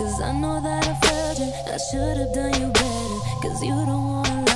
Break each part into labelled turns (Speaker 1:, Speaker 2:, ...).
Speaker 1: Cause I know that I failed you. I should have done you better. Cause you don't wanna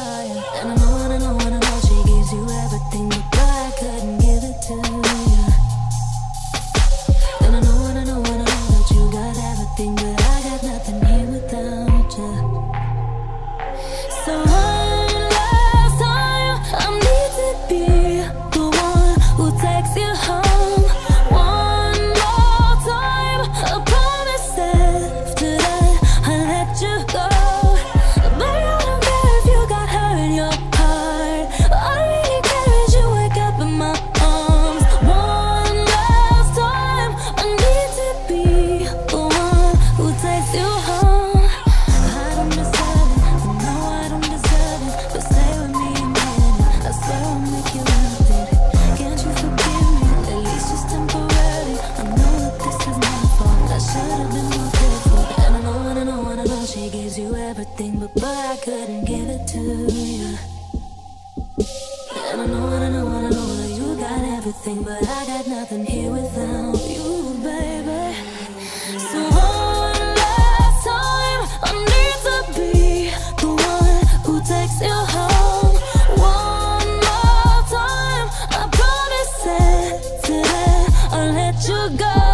Speaker 1: couldn't give it to you. And I know, and I know, and I know that you got everything, but I got nothing here without you, baby. So one last time, I need to be the one who takes you home. One more time, I promise that today I'll let you go.